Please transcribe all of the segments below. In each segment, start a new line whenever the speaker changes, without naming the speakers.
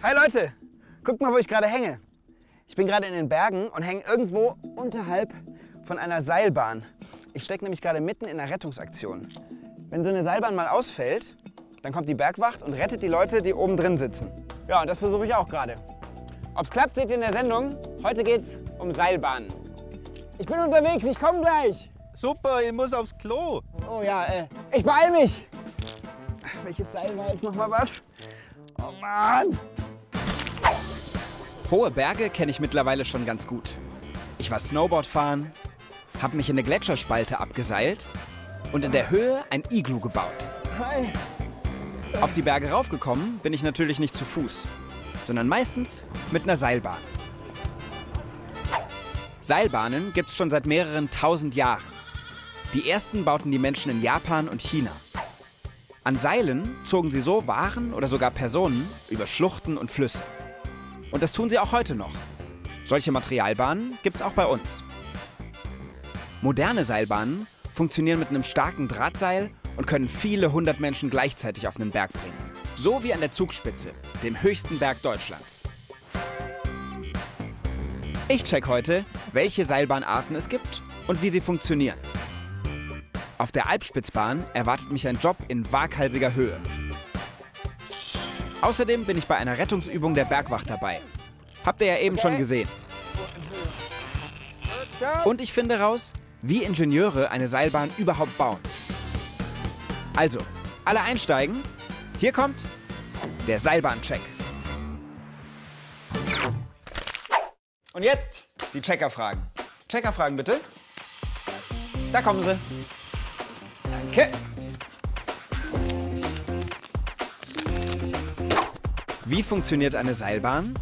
Hi Leute, guckt mal, wo ich gerade hänge. Ich bin gerade in den Bergen und hänge irgendwo unterhalb von einer Seilbahn. Ich stecke nämlich gerade mitten in einer Rettungsaktion. Wenn so eine Seilbahn mal ausfällt, dann kommt die Bergwacht und rettet die Leute, die oben drin sitzen. Ja, und das versuche ich auch gerade. Ob's klappt, seht ihr in der Sendung. Heute geht's um Seilbahnen. Ich bin unterwegs, ich komme gleich.
Super, ich muss aufs Klo.
Oh ja, äh, ich beeil mich. Welches Seil war jetzt noch mal was? Oh Mann.
Hohe Berge kenne ich mittlerweile schon ganz gut. Ich war Snowboard fahren, habe mich in eine Gletscherspalte abgeseilt und in der Höhe ein Iglu gebaut.
Hi.
Auf die Berge raufgekommen bin ich natürlich nicht zu Fuß, sondern meistens mit einer Seilbahn. Seilbahnen gibt es schon seit mehreren tausend Jahren. Die ersten bauten die Menschen in Japan und China. An Seilen zogen sie so Waren oder sogar Personen über Schluchten und Flüsse. Und das tun sie auch heute noch. Solche Materialbahnen gibt es auch bei uns. Moderne Seilbahnen funktionieren mit einem starken Drahtseil und können viele hundert Menschen gleichzeitig auf einen Berg bringen. So wie an der Zugspitze, dem höchsten Berg Deutschlands. Ich check heute, welche Seilbahnarten es gibt und wie sie funktionieren. Auf der Alpspitzbahn erwartet mich ein Job in waghalsiger Höhe. Außerdem bin ich bei einer Rettungsübung der Bergwacht dabei. Habt ihr ja eben schon gesehen. Und ich finde raus, wie Ingenieure eine Seilbahn überhaupt bauen. Also, alle einsteigen. Hier kommt der Seilbahncheck. Und jetzt die Checkerfragen. Checkerfragen bitte. Da kommen sie. Danke. Wie funktioniert eine Seilbahn?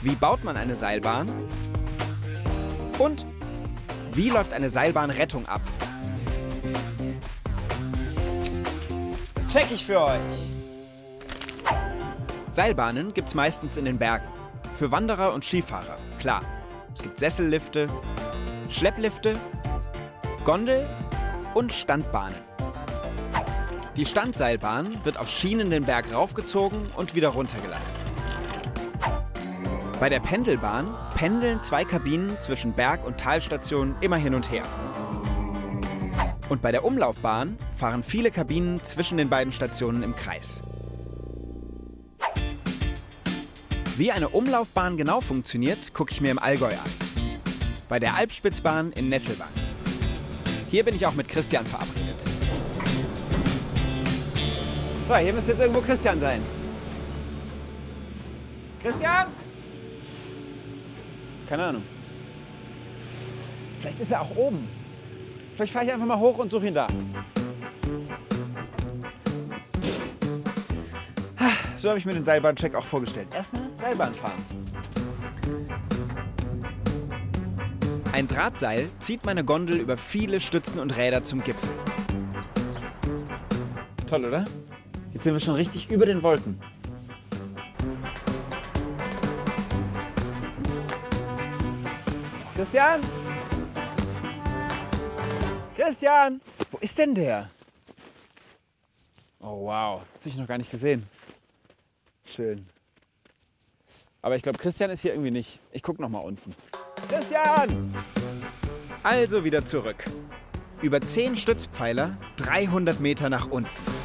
Wie baut man eine Seilbahn? Und wie läuft eine Seilbahnrettung ab? Das check ich für euch. Seilbahnen gibt's meistens in den Bergen. Für Wanderer und Skifahrer, klar. Es gibt Sessellifte, Schlepplifte, Gondel und Standbahnen. Die Standseilbahn wird auf Schienen den Berg raufgezogen und wieder runtergelassen. Bei der Pendelbahn pendeln zwei Kabinen zwischen Berg- und Talstationen immer hin und her. Und bei der Umlaufbahn fahren viele Kabinen zwischen den beiden Stationen im Kreis. Wie eine Umlaufbahn genau funktioniert, gucke ich mir im Allgäu an. Bei der Alpspitzbahn in Nesselbahn. Hier bin ich auch mit Christian verabredet. So, hier müsste jetzt irgendwo Christian sein. Christian? Keine Ahnung. Vielleicht ist er auch oben. Vielleicht fahre ich einfach mal hoch und suche ihn da. So habe ich mir den Seilbahncheck auch vorgestellt. Erstmal Seilbahn fahren. Ein Drahtseil zieht meine Gondel über viele Stützen und Räder zum Gipfel. Toll, oder? Jetzt sind wir schon richtig über den Wolken. Christian? Christian! Wo ist denn der? Oh wow, das habe ich noch gar nicht gesehen. Schön. Aber ich glaube, Christian ist hier irgendwie nicht. Ich gucke noch mal unten. Christian! Also wieder zurück. Über 10 Stützpfeiler, 300 Meter nach unten.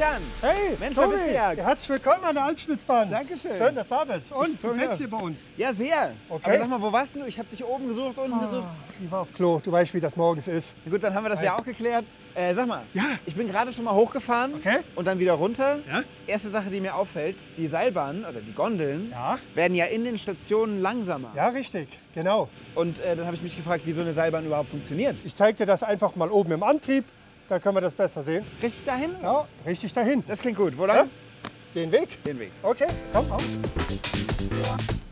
Christian!
Hey,
Mensch,
Tommy,
bist du ja.
herzlich willkommen an der Alpspitzbahn.
Dankeschön.
Schön, dass du da bist. Und, geht's
auch.
dir bei uns?
Ja, sehr.
Okay.
Aber sag mal, wo warst du? Ich habe dich oben gesucht, unten gesucht.
Ah, ich war auf Klo, du weißt, wie das morgens ist.
Na gut, dann haben wir das ja auch geklärt. Äh, sag mal,
Ja.
ich bin gerade schon mal hochgefahren
Okay.
und dann wieder runter.
Ja?
Erste Sache, die mir auffällt, die Seilbahnen oder die Gondeln
Ja,
werden ja in den Stationen langsamer.
ja, richtig, genau.
Und äh, dann habe ich mich gefragt, wie so eine Seilbahn überhaupt funktioniert.
Ich zeige dir das einfach mal oben im Antrieb, da können wir das besser sehen.
Richtig dahin?
Ja, richtig dahin.
Das klingt gut. Wo lang?
Den Weg.
Den Weg.
Okay, komm auf.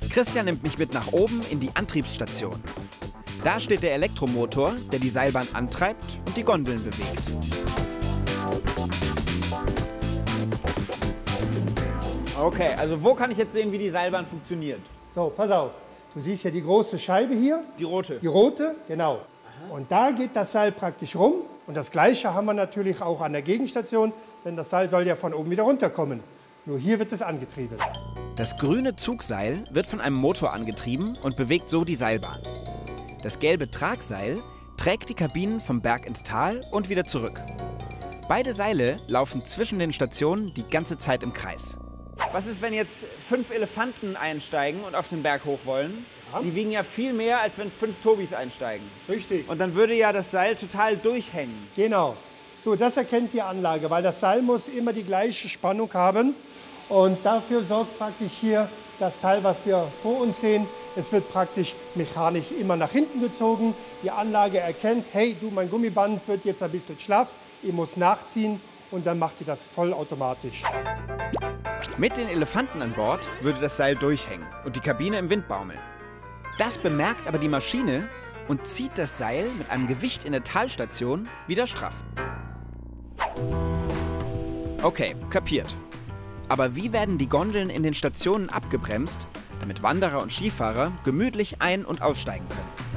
Christian nimmt mich mit nach oben in die Antriebsstation. Da steht der Elektromotor, der die Seilbahn antreibt und die Gondeln bewegt. Okay, also wo kann ich jetzt sehen, wie die Seilbahn funktioniert?
So, pass auf. Du siehst ja die große Scheibe hier,
Die rote.
die rote, genau. Und da geht das Seil praktisch rum. Und das Gleiche haben wir natürlich auch an der Gegenstation, denn das Seil soll ja von oben wieder runterkommen. Nur hier wird es angetrieben.
Das grüne Zugseil wird von einem Motor angetrieben und bewegt so die Seilbahn. Das gelbe Tragseil trägt die Kabinen vom Berg ins Tal und wieder zurück. Beide Seile laufen zwischen den Stationen die ganze Zeit im Kreis.
Was ist, wenn jetzt fünf Elefanten einsteigen und auf den Berg hoch wollen? Die wiegen ja viel mehr, als wenn fünf Tobis einsteigen.
Richtig.
Und dann würde ja das Seil total durchhängen.
Genau. So, das erkennt die Anlage, weil das Seil muss immer die gleiche Spannung haben. Und dafür sorgt praktisch hier das Teil, was wir vor uns sehen. Es wird praktisch mechanisch immer nach hinten gezogen. Die Anlage erkennt, hey, du, mein Gummiband wird jetzt ein bisschen schlaff, ich muss nachziehen und dann macht die das vollautomatisch.
Mit den Elefanten an Bord würde das Seil durchhängen und die Kabine im Wind baumeln. Das bemerkt aber die Maschine und zieht das Seil mit einem Gewicht in der Talstation wieder straff. Okay, kapiert. Aber wie werden die Gondeln in den Stationen abgebremst, damit Wanderer und Skifahrer gemütlich ein- und aussteigen können?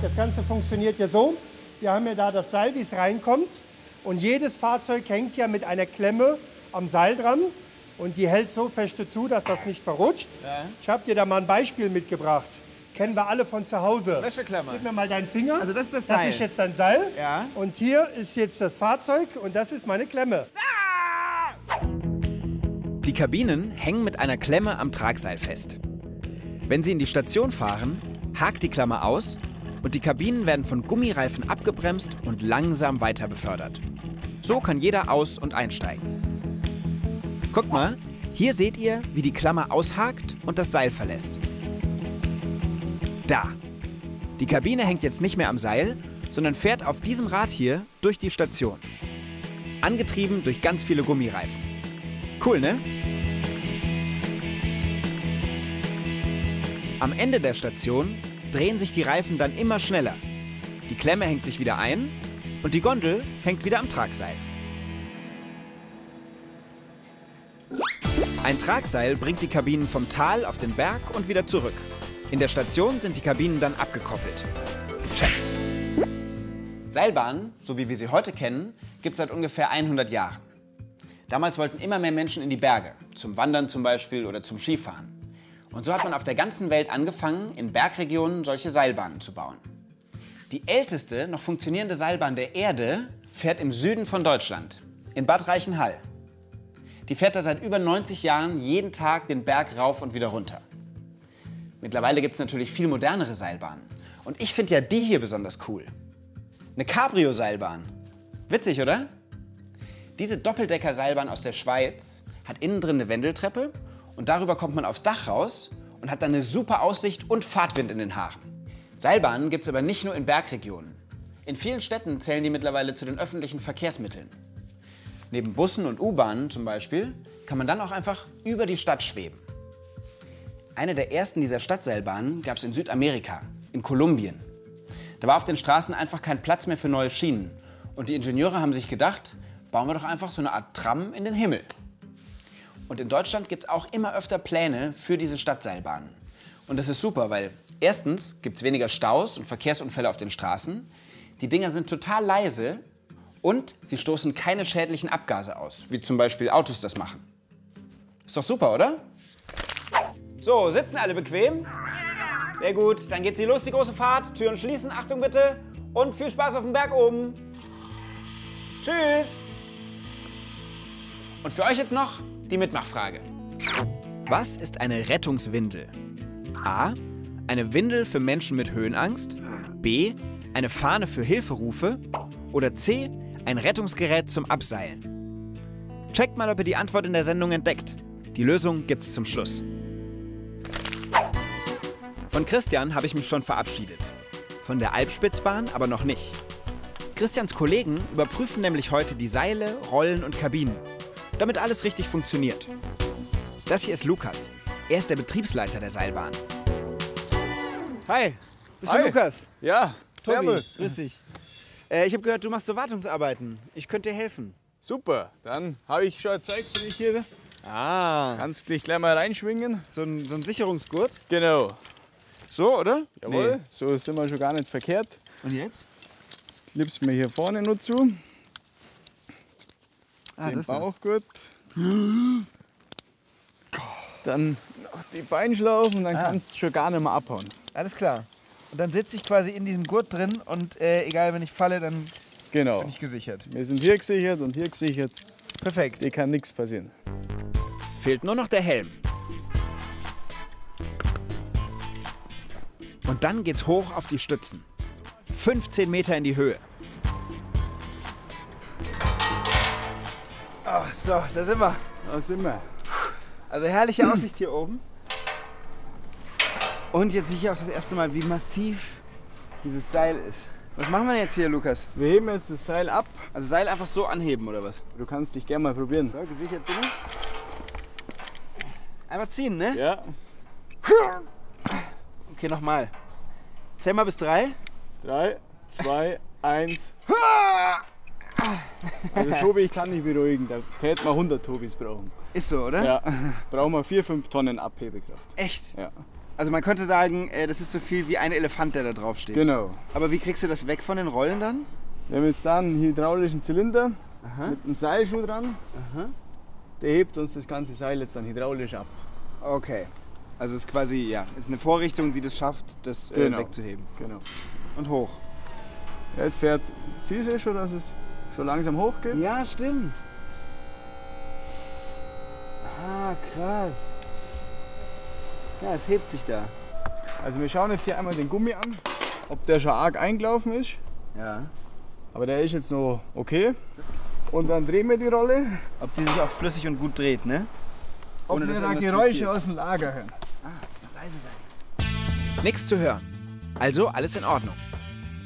Das Ganze funktioniert ja so. Wir haben ja da das Seil, wie es reinkommt. Und jedes Fahrzeug hängt ja mit einer Klemme am Seil dran. Und die hält so feste zu, dass das nicht verrutscht. Ich habe dir da mal ein Beispiel mitgebracht. Kennen wir alle von zu Hause.
Wäscheklammer.
Gib mir mal deinen Finger.
Also das ist das
Das
Seil.
ist jetzt dein Seil.
Ja.
Und hier ist jetzt das Fahrzeug und das ist meine Klemme.
Die Kabinen hängen mit einer Klemme am Tragseil fest. Wenn sie in die Station fahren, hakt die Klammer aus und die Kabinen werden von Gummireifen abgebremst und langsam weiter befördert. So kann jeder aus- und einsteigen. Guckt mal, hier seht ihr, wie die Klammer aushakt und das Seil verlässt. Da. Die Kabine hängt jetzt nicht mehr am Seil, sondern fährt auf diesem Rad hier durch die Station. Angetrieben durch ganz viele Gummireifen. Cool, ne? Am Ende der Station drehen sich die Reifen dann immer schneller. Die Klemme hängt sich wieder ein und die Gondel hängt wieder am Tragseil. Ein Tragseil bringt die Kabinen vom Tal auf den Berg und wieder zurück. In der Station sind die Kabinen dann abgekoppelt. Gecheckt.
Seilbahnen, so wie wir sie heute kennen, gibt es seit ungefähr 100 Jahren. Damals wollten immer mehr Menschen in die Berge, zum Wandern zum Beispiel oder zum Skifahren. Und so hat man auf der ganzen Welt angefangen, in Bergregionen solche Seilbahnen zu bauen. Die älteste noch funktionierende Seilbahn der Erde fährt im Süden von Deutschland, in Bad Reichenhall. Die fährt da seit über 90 Jahren jeden Tag den Berg rauf und wieder runter. Mittlerweile gibt es natürlich viel modernere Seilbahnen. Und ich finde ja die hier besonders cool. Eine Cabrio-Seilbahn. Witzig, oder? Diese Doppeldecker-Seilbahn aus der Schweiz hat innen drin eine Wendeltreppe und darüber kommt man aufs Dach raus und hat dann eine super Aussicht und Fahrtwind in den Haaren. Seilbahnen gibt es aber nicht nur in Bergregionen. In vielen Städten zählen die mittlerweile zu den öffentlichen Verkehrsmitteln. Neben Bussen und U-Bahnen zum Beispiel kann man dann auch einfach über die Stadt schweben. Eine der ersten dieser Stadtseilbahnen gab es in Südamerika, in Kolumbien. Da war auf den Straßen einfach kein Platz mehr für neue Schienen. Und die Ingenieure haben sich gedacht, bauen wir doch einfach so eine Art Tram in den Himmel. Und in Deutschland gibt es auch immer öfter Pläne für diese Stadtseilbahnen. Und das ist super, weil erstens gibt es weniger Staus und Verkehrsunfälle auf den Straßen. Die Dinger sind total leise und sie stoßen keine schädlichen Abgase aus, wie zum Beispiel Autos das machen. Ist doch super, oder? So, sitzen alle bequem? Sehr gut, dann geht sie los, die große Fahrt. Türen schließen, Achtung bitte. Und viel Spaß auf dem Berg oben. Tschüss. Und für euch jetzt noch die Mitmachfrage.
Was ist eine Rettungswindel? A. Eine Windel für Menschen mit Höhenangst. B. Eine Fahne für Hilferufe. Oder C. Ein Rettungsgerät zum Abseilen. Checkt mal, ob ihr die Antwort in der Sendung entdeckt. Die Lösung gibt's zum Schluss. Von Christian habe ich mich schon verabschiedet. Von der Alpspitzbahn aber noch nicht. Christians Kollegen überprüfen nämlich heute die Seile, Rollen und Kabinen, damit alles richtig funktioniert. Das hier ist Lukas. Er ist der Betriebsleiter der Seilbahn.
Hi, bist du
Hi.
Lukas?
Ja,
Tobi,
servus.
Grüß dich. Äh, ich habe gehört, du machst so Wartungsarbeiten. Ich könnte dir helfen.
Super, dann habe ich schon ein Zeug für dich hier.
Ah,
Kannst dich gleich mal reinschwingen.
so ein, so ein Sicherungsgurt.
Genau.
So, oder?
Jawohl, so sind wir schon gar nicht verkehrt.
Und jetzt?
Jetzt klippst du mir hier vorne nur zu.
Ah,
den
das da.
Bauch gut. Dann noch die Beinschlaufen und dann
Ah.
kannst du schon gar nicht mehr abhauen.
Alles klar. Und dann sitze ich quasi in diesem Gurt drin und äh, egal, wenn ich falle, dann
Genau.
bin ich gesichert.
Wir sind hier gesichert und hier gesichert.
Perfekt.
Dir kann nichts passieren.
Fehlt nur noch der Helm. Und dann geht's hoch auf die Stützen. 15 Meter in die Höhe.
Ah, so, da sind wir.
Da sind wir.
Also herrliche Aussicht hier oben. Und jetzt sehe ich auch das erste Mal, wie massiv dieses Seil ist. Was machen wir denn jetzt hier, Lukas?
Wir heben jetzt das Seil ab.
Also Seil einfach so anheben, oder was?
Du kannst dich gerne mal probieren.
So, gesichert bitte. Einfach ziehen, ne?
Ja.
Okay, nochmal. Zähl mal bis drei.
Drei, zwei, eins. Also Tobi, ich kann dich beruhigen. Da hätten wir 100 Tobis brauchen.
Ist so, oder?
Ja, brauchen wir 4, 5 Tonnen Abhebekraft.
Echt?
Ja,
Also man könnte sagen, äh, das ist so viel wie ein Elefant, der da drauf steht.
genau.
Aber wie kriegst du das weg von den Rollen dann?
Wir haben jetzt da einen hydraulischen Zylinder
Aha.
mit einem Seilschuh dran.
Aha.
Der hebt uns das ganze Seil jetzt dann hydraulisch ab.
Okay. Also es ist quasi, ja, ist eine Vorrichtung, die das schafft, das äh,
Genau.
wegzuheben.
Genau.
Und hoch.
Ja, Jetzt fährt, siehst du schon, dass es schon langsam hochgeht?
Ja, stimmt. Ah, krass. Ja, es hebt sich da.
Also wir schauen jetzt hier einmal den Gummi an, ob der schon arg eingelaufen ist.
Ja.
Aber der ist jetzt noch okay. Und dann drehen wir die Rolle,
Ob die sich auch flüssig und gut dreht, ne?
ob
Ohne,
wir
dass
da Geräusche
blockiert.
aus dem Lager hören.
Leise sein.
Nichts zu hören. Also alles in Ordnung.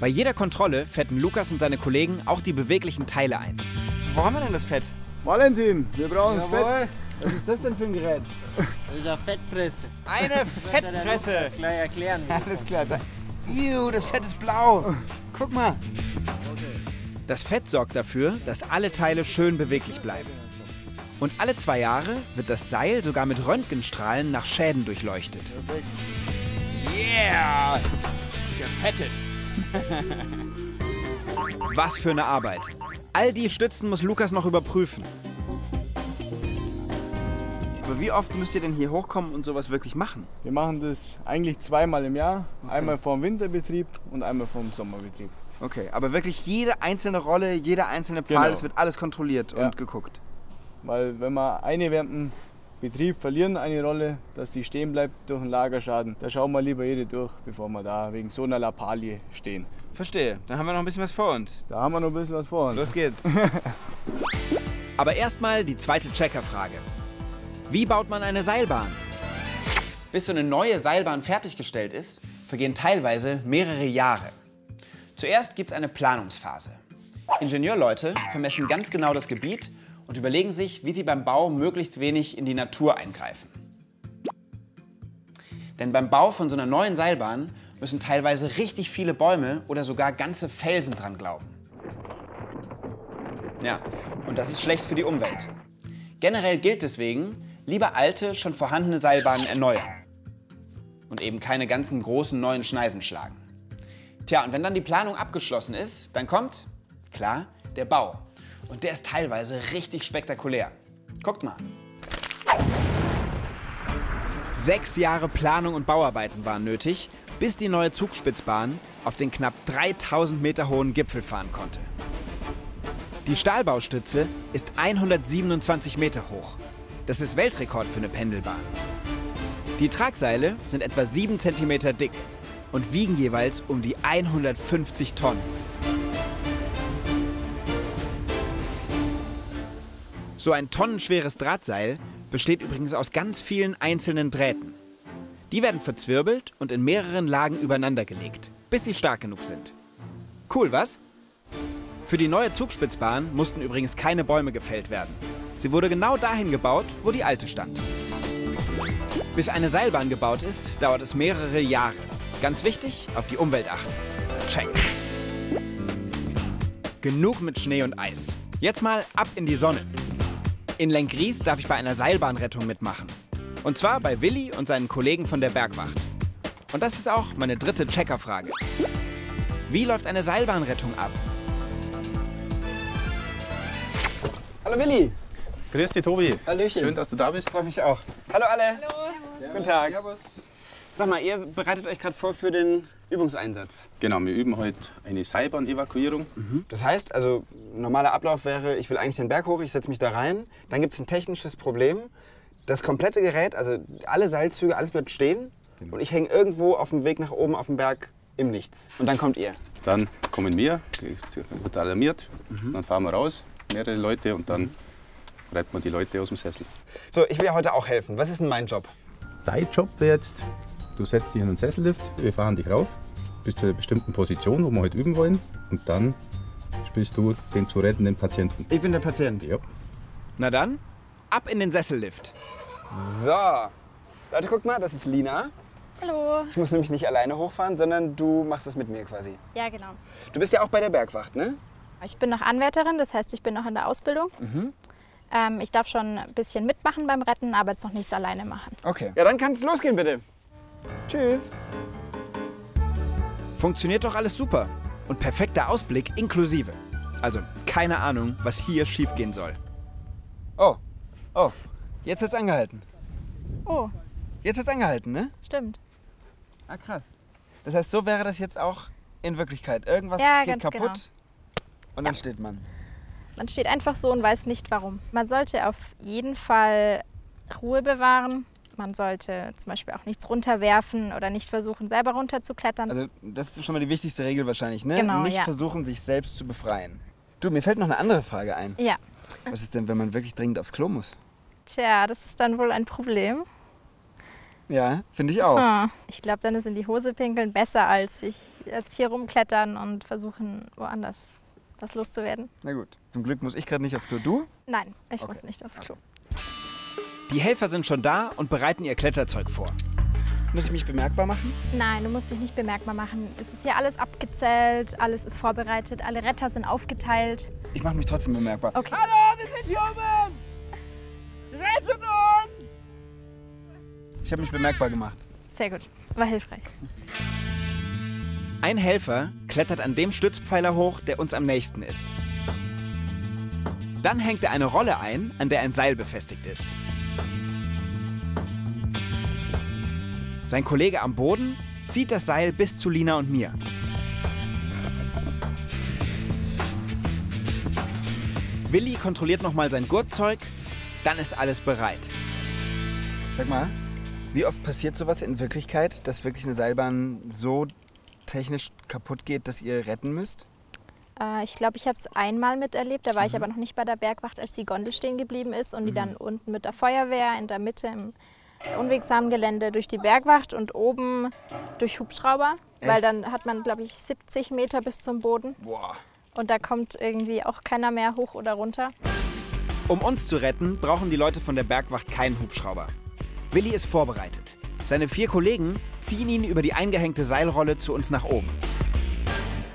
Bei jeder Kontrolle fetten Lukas und seine Kollegen auch die beweglichen Teile ein.
Wo haben wir denn das Fett?
Valentin, wir brauchen das Fett.
Was ist das denn für ein Gerät?
Das ist eine Fettpresse.
Eine Fettpresse.
Lukas gleich erklären. wie das
Alles klar. Iu, das Fett ist blau. Guck mal.
Das Fett sorgt dafür, dass alle Teile schön beweglich bleiben. Und alle zwei Jahre wird das Seil sogar mit Röntgenstrahlen nach Schäden durchleuchtet.
Yeah. Gefettet.
Was für eine Arbeit. All die Stützen muss Lukas noch überprüfen.
Aber wie oft müsst ihr denn hier hochkommen und sowas wirklich machen?
Wir machen das eigentlich zweimal im Jahr. Einmal vom Winterbetrieb und einmal vom Sommerbetrieb.
Okay, aber wirklich jede einzelne Rolle, jeder einzelne Pfahl,
Genau.
es wird alles kontrolliert
Ja.
und geguckt.
Weil wenn wir eine während dem Betrieb verlieren, eine Rolle, dass die stehen bleibt durch einen Lagerschaden, da schauen wir lieber jede durch, bevor wir da wegen so einer Lappalie stehen.
Verstehe. Dann haben wir noch ein bisschen was vor uns.
Da haben wir noch ein bisschen was vor uns.
Los geht's.
Aber erstmal die zweite Checkerfrage. Wie baut man eine Seilbahn?
Bis so eine neue Seilbahn fertiggestellt ist, vergehen teilweise mehrere Jahre. Zuerst gibt es eine Planungsphase. Ingenieurleute vermessen ganz genau das Gebiet und überlegen sich, wie sie beim Bau möglichst wenig in die Natur eingreifen. Denn beim Bau von so einer neuen Seilbahn müssen teilweise richtig viele Bäume oder sogar ganze Felsen dran glauben. Ja, und das ist schlecht für die Umwelt. Generell gilt deswegen, lieber alte, schon vorhandene Seilbahnen erneuern. Und eben keine ganzen großen neuen Schneisen schlagen. Tja, und wenn dann die Planung abgeschlossen ist, dann kommt, klar, der Bau. Und der ist teilweise richtig spektakulär. Guckt mal.
Sechs Jahre Planung und Bauarbeiten waren nötig, bis die neue Zugspitzbahn auf den knapp 3000 Meter hohen Gipfel fahren konnte. Die Stahlbaustütze ist 127 Meter hoch. Das ist Weltrekord für eine Pendelbahn. Die Tragseile sind etwa 7 cm dick und wiegen jeweils um die 150 Tonnen. So ein tonnenschweres Drahtseil besteht übrigens aus ganz vielen einzelnen Drähten. Die werden verzwirbelt und in mehreren Lagen übereinander gelegt, bis sie stark genug sind. Cool, was? Für die neue Zugspitzbahn mussten übrigens keine Bäume gefällt werden. Sie wurde genau dahin gebaut, wo die alte stand. Bis eine Seilbahn gebaut ist, dauert es mehrere Jahre. Ganz wichtig, auf die Umwelt achten. Check. Genug mit Schnee und Eis. Jetzt mal ab in die Sonne. In Lenkries darf ich bei einer Seilbahnrettung mitmachen. Und zwar bei Willi und seinen Kollegen von der Bergwacht. Und das ist auch meine dritte Checkerfrage. Wie läuft eine Seilbahnrettung ab?
Hallo Willi.
Grüß dich, Tobi.
Hallöchen.
Schön, dass du da bist.
Freue mich auch. Hallo alle. Hallo. Guten Tag. Sag mal, ihr bereitet euch gerade vor für den Übungseinsatz.
Genau, wir üben heute eine Seilbahnevakuierung.
Das heißt, also normaler Ablauf wäre, ich will eigentlich den Berg hoch, ich setze mich da rein. Dann gibt es ein technisches Problem. Das komplette Gerät, also alle Seilzüge, alles bleibt stehen. Und ich hänge irgendwo auf dem Weg nach oben auf dem Berg im Nichts. Und dann kommt ihr.
Dann kommen wir, wird alarmiert, dann fahren wir raus, mehrere Leute und dann reibt man die Leute aus dem Sessel.
So, ich will ja heute auch helfen. Was ist denn mein Job?
Dein Job wäre jetzt, du setzt dich in den Sessellift, wir fahren dich rauf bis zu einer bestimmten Position, wo wir heute üben wollen und dann spielst du den zu rettenden Patienten.
Ich bin der Patient.
Ja.
Na dann, ab in den Sessellift.
So. Leute, guckt mal, das ist Lina.
Hallo.
Ich muss nämlich nicht alleine hochfahren, sondern du machst das mit mir quasi.
Ja, genau.
Du bist ja auch bei der Bergwacht, ne?
Ich bin noch Anwärterin, das heißt, ich bin noch in der Ausbildung. Ähm, ich darf schon ein bisschen mitmachen beim Retten, aber jetzt noch nichts alleine machen.
Okay. Ja, dann kann es losgehen, bitte. Tschüss.
Funktioniert doch alles super. Und perfekter Ausblick inklusive. Also keine Ahnung, was hier schiefgehen soll.
Oh. Oh. Jetzt wird's angehalten.
Oh,
Jetzt wird's angehalten, ne?
stimmt.
Ah, krass. Das heißt, so wäre das jetzt auch in Wirklichkeit. Irgendwas
Ja,
geht
ganz
kaputt
genau.
und dann steht man.
Man steht einfach so und weiß nicht warum. Man sollte auf jeden Fall Ruhe bewahren. Man sollte zum Beispiel auch nichts runterwerfen oder nicht versuchen, selber runterzuklettern.
Also, das ist schon mal die wichtigste Regel wahrscheinlich, ne?
Genau,
Nicht
ja.
versuchen, sich selbst zu befreien. Du, mir fällt noch eine andere Frage ein.
ja,
Was ist denn, wenn man wirklich dringend aufs Klo muss?
tja, das ist dann wohl ein Problem.
Ja, finde ich auch.
Hm. Ich glaube, dann ist in die Hose pinkeln besser, als sich jetzt hier rumklettern und versuchen, woanders was loszuwerden.
Na gut. Zum Glück muss ich gerade nicht aufs Klo. Du?
Nein, ich muss nicht aufs Klo.
Die Helfer sind schon da und bereiten ihr Kletterzeug vor.
Muss ich mich bemerkbar machen?
Nein, du musst dich nicht bemerkbar machen. Es ist hier alles abgezählt, alles ist vorbereitet, alle Retter sind aufgeteilt.
Ich mache mich trotzdem bemerkbar.
Okay.
Hallo, wir sind hier oben! Rettet uns! Ich habe mich bemerkbar gemacht.
Sehr gut, war hilfreich.
Ein Helfer klettert an dem Stützpfeiler hoch, der uns am nächsten ist. Dann hängt er eine Rolle ein, an der ein Seil befestigt ist. Sein Kollege am Boden zieht das Seil bis zu Lina und mir. Willi kontrolliert nochmal sein Gurtzeug, dann ist alles bereit.
Sag mal, wie oft passiert sowas in Wirklichkeit, dass wirklich eine Seilbahn so technisch kaputt geht, dass ihr retten müsst?
Äh, ich glaube, ich habe es einmal miterlebt. Da war ich aber noch nicht bei der Bergwacht, als die Gondel stehen geblieben ist und die dann unten mit der Feuerwehr in der Mitte im unwegsamen Gelände durch die Bergwacht und oben durch Hubschrauber. Weil
Echt?
dann hat man, glaube ich, 70 Meter bis zum Boden
Boah.
und da kommt irgendwie auch keiner mehr hoch oder runter.
Um uns zu retten, brauchen die Leute von der Bergwacht keinen Hubschrauber. Willi ist vorbereitet. Seine vier Kollegen ziehen ihn über die eingehängte Seilrolle zu uns nach oben.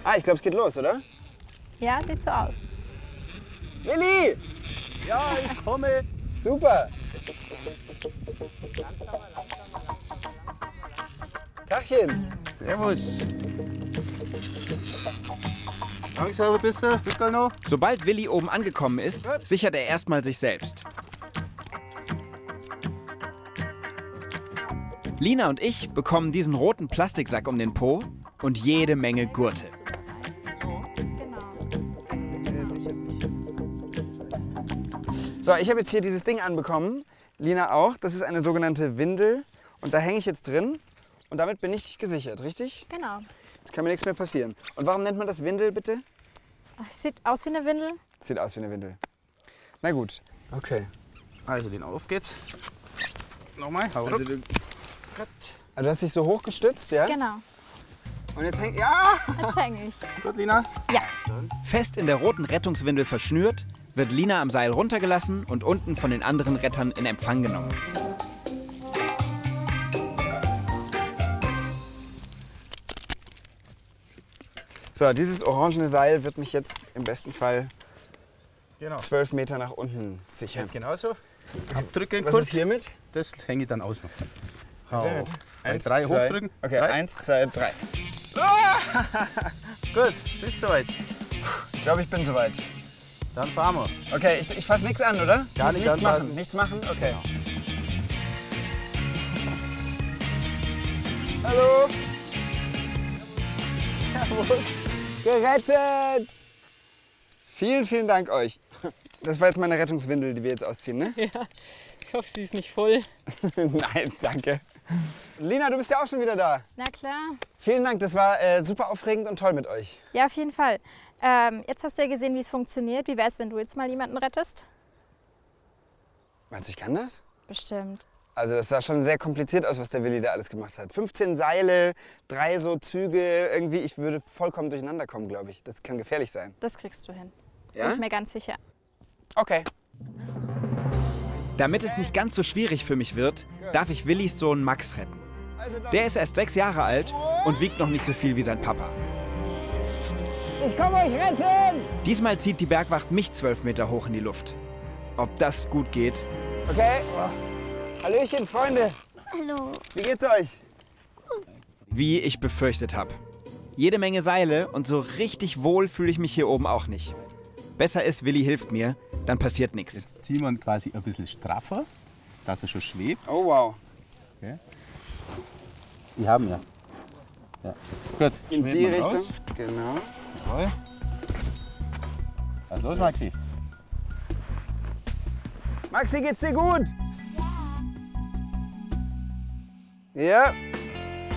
Ah, ich glaube, es geht los, oder?
Ja, sieht so aus.
Willi!
Ja, ich komme.
Super! Tachchen!
Servus. Langsam bist du, noch.
Sobald Willi oben angekommen ist, sichert er erstmal sich selbst. Lina und ich bekommen diesen roten Plastiksack um den Po und jede Menge Gurte.
So, ich habe jetzt hier dieses Ding anbekommen. Lina auch. Das ist eine sogenannte Windel. Und da hänge ich jetzt drin. Und damit bin ich gesichert, richtig?
Genau.
Jetzt kann mir nichts mehr passieren. Und warum nennt man das Windel, bitte?
Ach, sieht aus wie eine Windel.
Sieht aus wie eine Windel. Na gut. Okay.
Also den auf geht's. Nochmal, hau
Also du, also du hast dich so hochgestützt, ja?
Genau.
Und jetzt hängt. Ja!
Jetzt hänge ich.
Gut, Lina.
Ja.
Fest in der roten Rettungswindel verschnürt, wird Lina am Seil runtergelassen und unten von den anderen Rettern in Empfang genommen.
So, dieses orangene Seil wird mich jetzt im besten Fall
Genau.
zwölf Meter nach unten sichern.
Jetzt genauso. Abdrücken
Was
kurz.
ist hiermit?
Das hänge ich dann aus.
Eins,
drei
zwei.
hochdrücken.
Okay,
Drei.
eins, zwei, drei.
Gut, bist soweit.
Ich glaube, ich bin soweit.
Dann fahren wir.
Okay, ich, ich fasse nichts an, oder?
Gar nicht
nichts machen. Nichts machen? Okay. Hallo. Servus. Gerettet. Vielen, vielen Dank euch. Das war jetzt meine Rettungswindel, die wir jetzt ausziehen, ne?
Ja, ich hoffe, sie ist nicht voll.
Nein, danke. Lina, du bist ja auch schon wieder da.
Na klar.
Vielen Dank, das war äh, super aufregend und toll mit euch.
Ja, auf jeden Fall. Ähm, jetzt hast du ja gesehen, wie es funktioniert. Wie wäre es, wenn du jetzt mal jemanden rettest?
Meinst du, ich kann das?
Bestimmt.
Also das sah schon sehr kompliziert aus, was der Willi da alles gemacht hat. 15 Seile, drei so Züge, irgendwie, ich würde vollkommen durcheinander kommen, glaube ich. Das kann gefährlich sein.
Das kriegst du hin.
Ja?
Bin ich mir ganz sicher.
Okay.
Damit es nicht ganz so schwierig für mich wird, darf ich Willis Sohn Max retten. Der ist erst sechs Jahre alt und wiegt noch nicht so viel wie sein Papa.
Ich komme euch retten!
Diesmal zieht die Bergwacht mich zwölf Meter hoch in die Luft. Ob das gut geht?
Okay. Oh. Hallöchen, Freunde.
Hallo.
Wie geht's euch?
Wie ich befürchtet habe. Jede Menge Seile und so richtig wohl fühle ich mich hier oben auch nicht. Besser ist, Willi hilft mir, dann passiert nichts.
Jetzt ziehen wir ihn quasi ein bisschen straffer, dass er schon schwebt.
Oh wow.
Die haben ja. ja. Gut,
In
schweben
die
wir
Richtung.
raus.
Genau.
Jawohl. Was ist los, Maxi?
Maxi, geht's dir gut? Ja.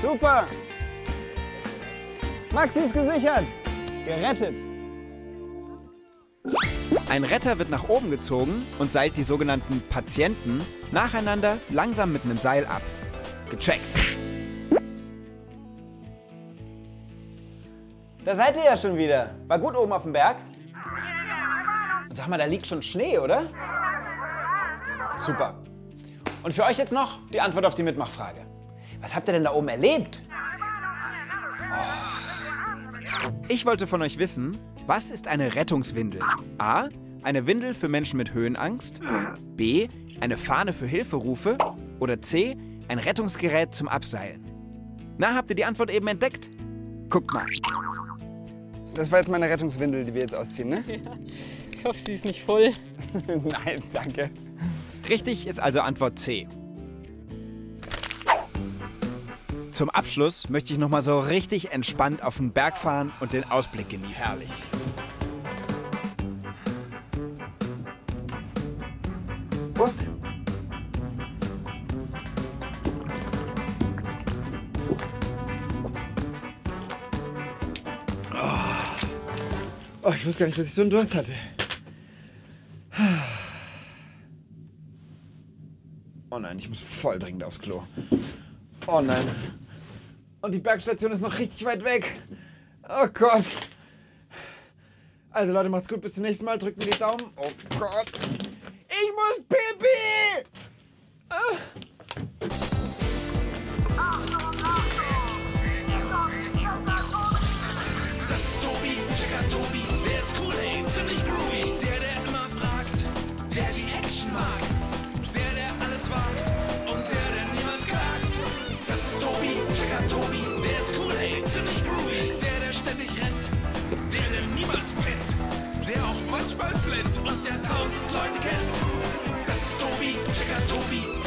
Super. Maxi ist gesichert. Gerettet.
Ein Retter wird nach oben gezogen und seilt die sogenannten Patienten nacheinander langsam mit einem Seil ab. Gecheckt.
Da seid ihr ja schon wieder. War gut oben auf dem Berg? Und sag mal, da liegt schon Schnee, oder? Super. Und für euch jetzt noch die Antwort auf die Mitmachfrage. Was habt ihr denn da oben erlebt?
Ich wollte von euch wissen, was ist eine Rettungswindel? A. Eine Windel für Menschen mit Höhenangst. B. Eine Fahne für Hilferufe. Oder C. Ein Rettungsgerät zum Abseilen. Na, habt ihr die Antwort eben entdeckt? Guckt mal.
Das war jetzt meine Rettungswindel, die wir jetzt ausziehen, ne?
Ich hoffe, sie ist nicht voll.
Nein, danke.
Richtig ist also Antwort C. Zum Abschluss möchte ich noch mal so richtig entspannt auf den Berg fahren und den Ausblick genießen.
Herrlich. Prost. Oh, ich wusste gar nicht, dass ich so einen Durst hatte. Oh nein, ich muss voll dringend aufs Klo. Oh nein. Und die Bergstation ist noch richtig weit weg. Oh Gott. Also Leute, macht's gut. Bis zum nächsten Mal. Drückt mir die Daumen. Oh Gott. Ich muss pipi. Ah.
ständig rennt. Der, der niemals pennt. Der auch manchmal flennt und der tausend Leute kennt. Das ist Tobi, Checker Tobi.